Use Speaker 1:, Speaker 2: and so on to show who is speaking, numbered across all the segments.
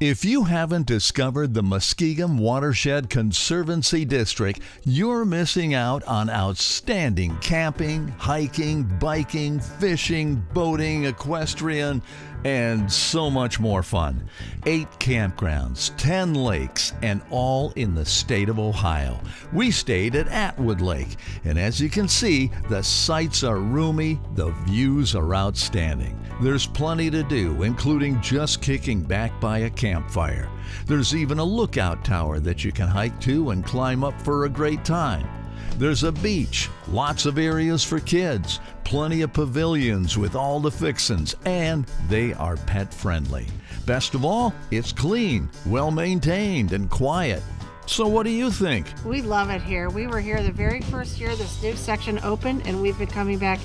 Speaker 1: If you haven't discovered the Muskingum Watershed Conservancy District, you're missing out on outstanding camping, hiking, biking, fishing, boating, equestrian, and so much more fun. Eight campgrounds, 10 lakes, and all in the state of Ohio. We stayed at Atwood Lake, and as you can see, the sites are roomy, the views are outstanding. There's plenty to do, including just kicking back by a campfire. There's even a lookout tower that you can hike to and climb up for a great time. There's a beach, lots of areas for kids, plenty of pavilions with all the fixins, and they are pet friendly. Best of all, it's clean, well maintained, and quiet. So, what do you think?
Speaker 2: We love it here. We were here the very first year this new section opened, and we've been coming back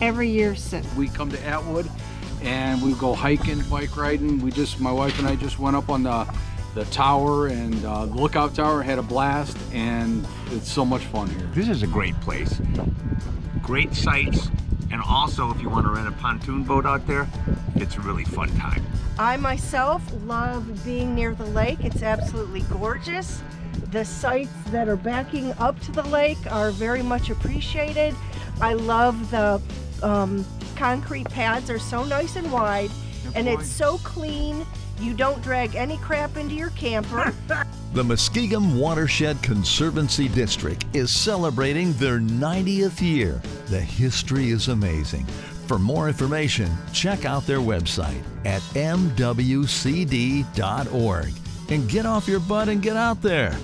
Speaker 2: every year since.
Speaker 3: We come to Atwood and we go hiking, bike riding. We just, my wife and I just went up on the the tower and uh, the lookout tower had a blast and it's so much fun here.
Speaker 4: This is a great place. Great sights and also if you want to rent a pontoon boat out there, it's a really fun time.
Speaker 5: I myself love being near the lake. It's absolutely gorgeous. The sites that are backing up to the lake are very much appreciated. I love the um, concrete pads are so nice and wide and it's so clean you don't drag any crap into your camper.
Speaker 1: The Muskingum Watershed Conservancy District is celebrating their 90th year. The history is amazing. For more information, check out their website at mwcd.org and get off your butt and get out there.